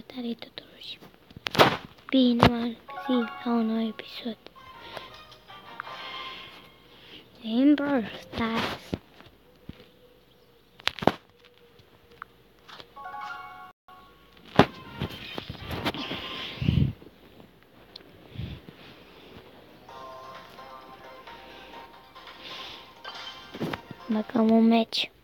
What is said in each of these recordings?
tarito дружи. Bine m-am găsit la un nou episod. Amber Stars. Match.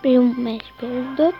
pe 11, pe 8.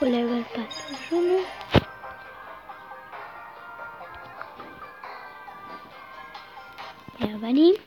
level pas toujours. Ja, Bunny.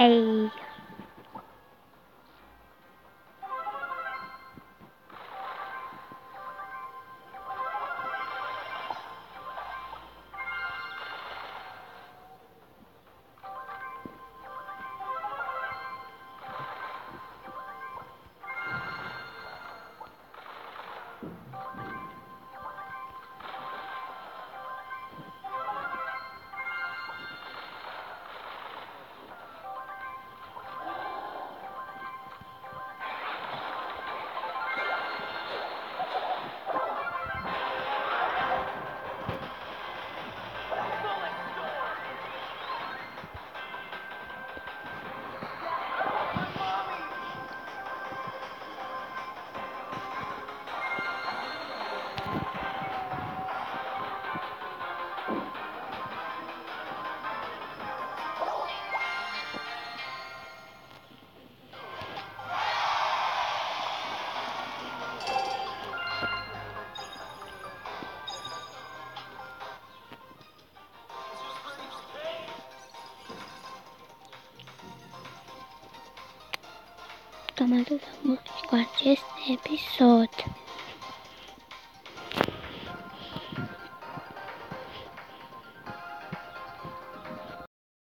A. am adus la cu acest episod.